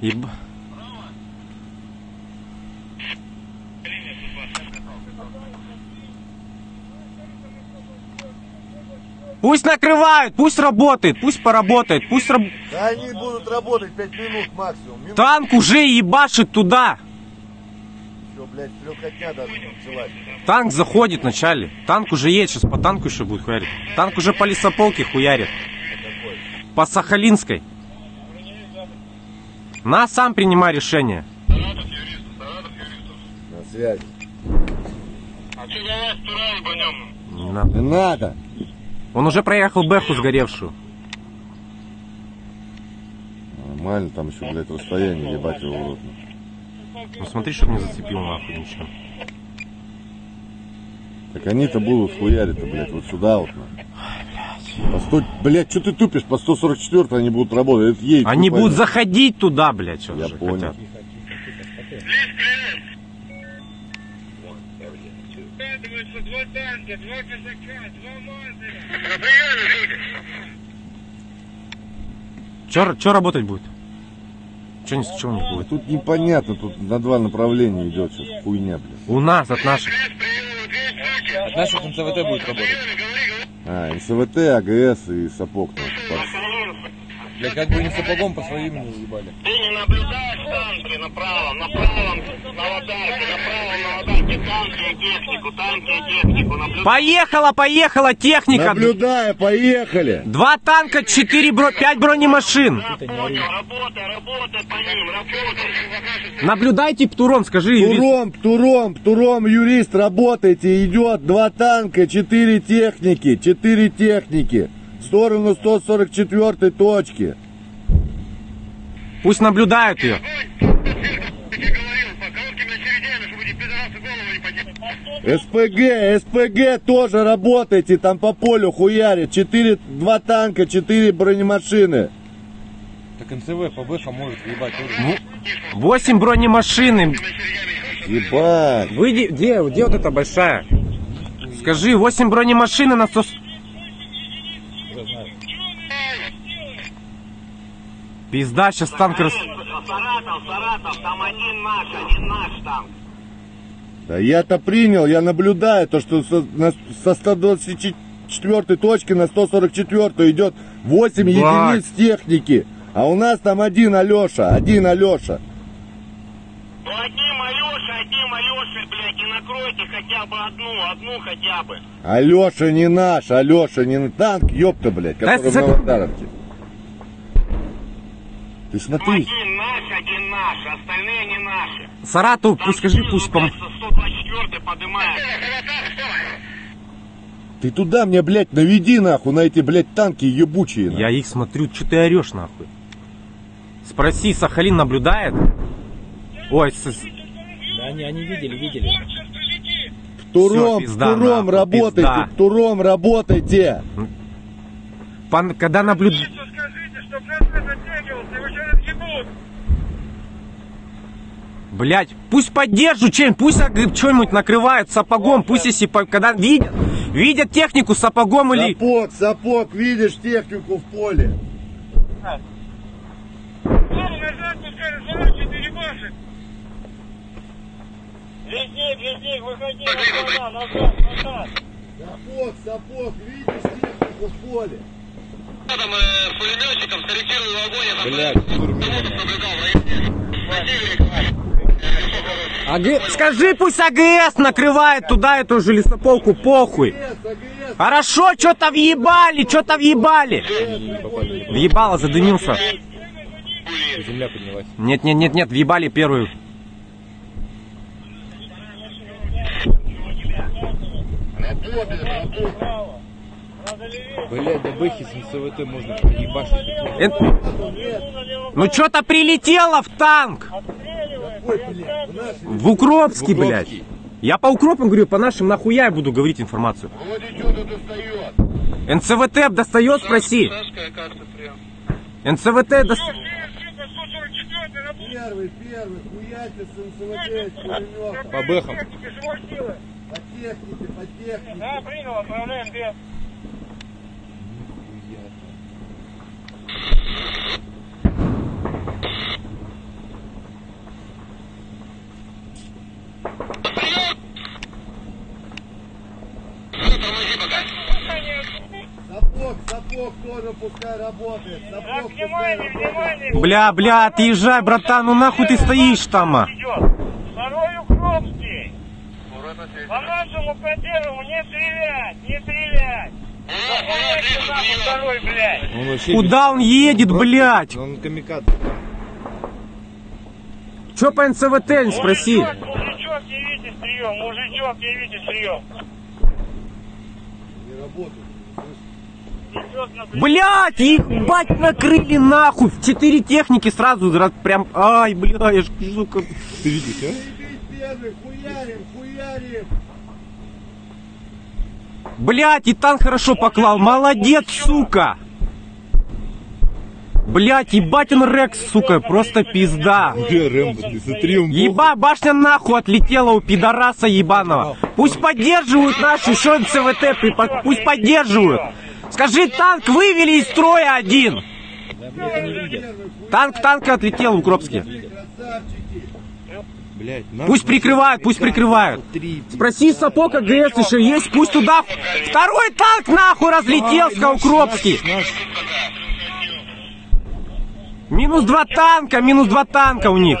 Еб... Пусть накрывают, пусть работает, пусть поработает, пусть раб... Да они будут работать 5 минут максимум. Минут Танк уже ебашит туда. все, блядь, трехотня даже началась. Танк заходит вначале. Танк уже едет, сейчас по танку еще будет хуярить. Танк уже по лесополке хуярит. По Сахалинской. На сам принимай решение. На связи. А что давай с Турала пойдем? Не надо. Не надо. Он уже проехал Бэху сгоревшую. Нормально, там еще, блядь, расстояние, ебать его в рот. Ну смотри, чтобы не зацепил нахуй ничего. Так они-то будут хуярить-то, блядь, вот сюда вот. нахуй. По 100, блядь, что ты тупишь? По 144 они будут работать. Это ей Они будут они- заходить туда, блядь, Я же понял. хотят. Два танка, два казака, два мазера. На приеме, люди. Че, че работать будет? Че, не, чего не будет? Тут непонятно, тут на два направления идет сейчас хуйня, блядь. У нас, от наших. От наших НЦВТ будет работать. А, НСВТ, АГС и сапог. там, Бля, как бы не сапогом по своим не ебали. Ты не наблюдаешь танки на правом, на правом, на аватарке, на правом, на аватарке, танки и технику, танки и технику. Наблюдай. Поехала, поехала техника. Наблюдая, поехали! Два танка, четыре, бро... пять бронемашин. Понял, работай, работай по ним, работай. Наблюдайте, Птуром, скажи. Птуром, Птуром, Птуром, юрист, работайте, идет два танка, четыре техники, четыре техники. В сторону 144 точки. Пусть наблюдают ее. Я говорил, по короткими очередями, чтобы эти пидорасы голову не потеряли. СПГ, СПГ тоже работайте, там по полю хуярит. Четыре, два танка, четыре бронемашины. Так НЦВ по может ебать. Восемь бронемашин. Ебать. Выйди, где, где вот эта большая? Скажи, восемь бронемашин на 100... Пизда, сейчас танк рас... Саратов, Саратов, там один наш, один наш там. Да я-то принял, я наблюдаю, то, что со, на- со 124 точки на 144 идет 8 Бать. единиц техники. А у нас там один Алеша, один Алеша. Ну одним Алешей, одним Алешей, блядь, и накройте хотя бы одну, одну хотя бы. Алеша не наш, Алеша не танк, ёпта, блядь, который с в Новодаровке. Ты смотри, Один наш, один наш, остальные не наши. Саратов, пусть скажи, пусть пом... 124 поднимает. ты туда мне, блядь, наведи нахуй на эти, блядь, танки ебучие. нахуй. Я их смотрю, что ты орешь нахуй? Спроси, Сахалин наблюдает? Ой, с- Да они, они видели, видели. Туром, Всё, пизда, туром нахуй, работайте, пизда. туром работайте. пан- когда наблюд... Скажите, чтоб нас затягивался, его сейчас отъебут. Блять, пусть поддержат чем, пусть что-нибудь накрывает сапогом, пусть если когда видят, видят технику сапогом или... Сапог, сапог, видишь технику в поле. Лесник, лесник, выходи, назад, назад, назад. Сапог, сапог, видишь технику в поле. Там э, пулеметчиком скорректировал огонь, я там Блядь, штурмили. наблюдал в районе. АГ... Скажи, пусть АГС накрывает туда эту же лесополку, похуй. Хорошо, что-то въебали, что-то въебали. Въебало, задымился. Земля поднялась. Нет, нет, нет, нет, въебали первую. Блядь, да Бэхи с НЦВТ можно проебашить. Э, Ну что-то прилетело в танк. В Укропский, блядь. Я по укропам говорю, по нашим нахуя я буду говорить информацию. Что-то достает. НЦВТ достает, спроси. НЦВТ достает. Первый, с. По Бэхам. По технике, по технике. Да, принял, отправляем без. Сапог, сапог тоже пускай работает. Так, Сапог пускай внимание, работает. внимание. Бля, бля, отъезжай, братан, ну нахуй ты стоишь там? а? Второй Укропский. По нашему первому не стрелять, не стрелять. Заходите нахуй второй, блядь. Он Куда он едет, блядь? Он камикад. Чё по НЦВТ не спроси? Мужичок, мужичок, явите стрием, мужичок, явите стрием. Блять, ебать накрыли нахуй. Четыре техники сразу раз прям. Ай, бля, я ж, сука. Ты видишь, а? Хуярим, хуярим. Блять, и танк хорошо поклал. Молодец, сука. Блять, ебать он Рекс, сука, просто пизда. Где Рэмбо? Еба, башня нахуй отлетела у пидораса ебаного. Пусть поддерживают наши еще припо- пусть поддерживают. Скажи, танк вывели из строя один. Танк танка отлетел в Укропске. Пусть прикрывают, пусть прикрывают. Спроси сапог АГС еще есть, пусть туда... Второй танк нахуй разлетелся, Укропский. Минус два танка, минус два танка у них.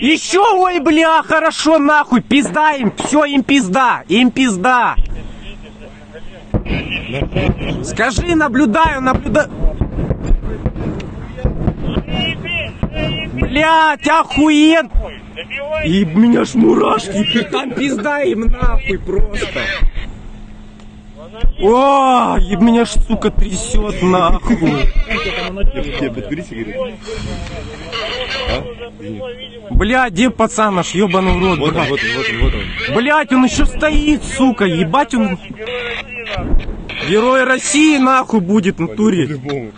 Еще, ой, бля, хорошо, нахуй, пизда им, все им пизда, им пизда. Скажи, наблюдаю, наблюдаю. Блять, охуен. И меня ж мурашки, там пизда им нахуй просто. О, меня ж, сука, трясет нахуй. Сигарету. Бля, где пацан наш, ебаный в рот, Вот вот вот вот он. Блять, он еще стоит, сука, ебать он Герой России, нахуй. будет натуре. По-любому.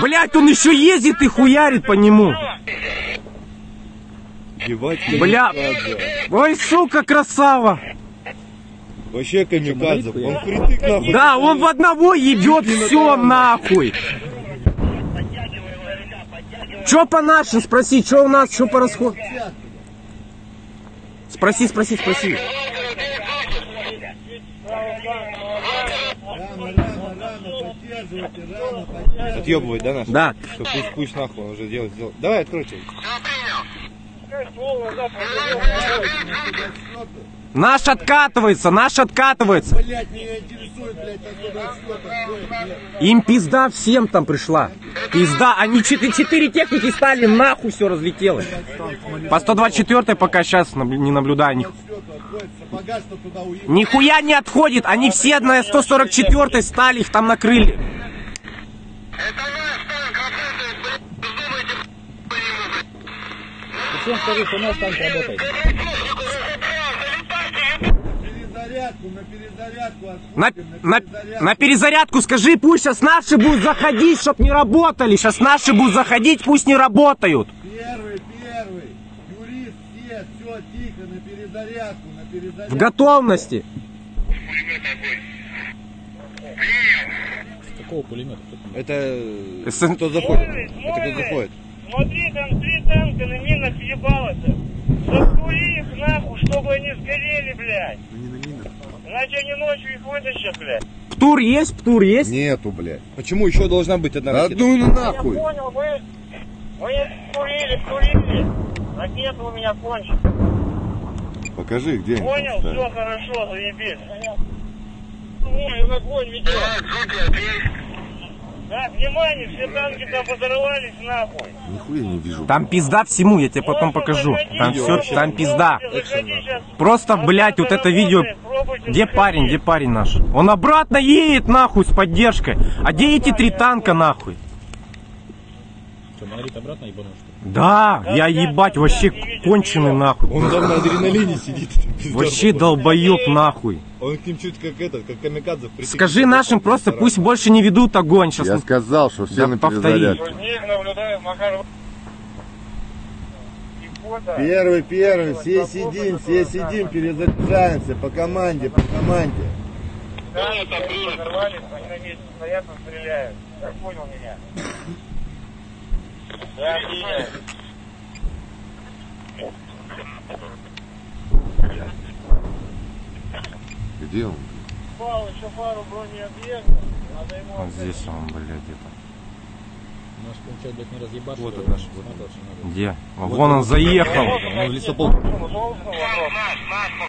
Блять, он еще ездит и хуярит по нему. Ебать, Бля. Ой, сука, красава. Вообще камикадзе. Он впритык нахуй. Да, он в одного ебет все нахуй. Че по нашим, спроси, что у нас, что по расходу? Спроси, спроси, спроси. Отъебывать, да, наш? Да. Что пусть, пусть нахуй, он уже делает, сделал. Давай, откройте. Ствол назад, Наш откатывается, наш откатывается. Блять, меня интересует, блядь, на 124 Им пизда всем там пришла. Пизда, они четыре, четыре техники стали, нахуй все разлетелось. По 124 пока сейчас не наблюдаю. Ни, откроется, багаж, что туда уехал. нихуя не отходит, они все на 144 стали, их там накрыли. Это наш танк работает, блядь, вздумайте. Перезарядку, на перезарядку На, отходим, на, перезарядку. на перезарядку скажи, пусть сейчас наши будут заходить, чтоб не работали. Сейчас наши будут заходить, пусть не работают. Первый, первый. Юрист, все, все, тихо, на перезарядку, на В перезарядку. готовности. Это э, Сын- кто заходит? Смотрит, Это кто заходит? Смотри, там три танка на минах въебалось. Затури их нахуй, чтобы они сгорели, блядь. Иначе они ночью их вытащат, блядь. Птур есть, птур есть. Нету, блядь. Почему еще должна быть одна ракета? Одну ну Я нахуй. понял, вы, вы турили, турили. Ракета у меня кончится. Покажи, где они Понял? там Все хорошо, заебись. Ой, огонь ведет. Так, внимание, все танки там подорвались нахуй. Нихуя не вижу. Там пизда всему, я тебе потом покажу. Там все, там пизда. Просто, блядь, вот это видео. Где парень, где парень наш? Он обратно едет нахуй с поддержкой. А где эти три танка нахуй? Да, я ебать, вообще конченый нахуй. Он там на адреналине сидит. Вообще долбоеб нахуй. Он к ним чуть как этот, как камикадзе. Скажи нашим просто пусть больше не ведут огонь. Сейчас Я сказал, что все Да на повтори. фото. Первый, первый, все сидим, все сидим, перезаряжаемся по команде, по команде. Танки подорвались, они на месте стоят и стреляют. Как понял меня? Да, нет. Где он? Пал еще пару бронеобъектов. Надо ему Вот здесь он, блядь, где-то. Наш получает, блядь, не разъебашь. Вот что он наш. Где? Вон он заехал. Ну, в вопрос.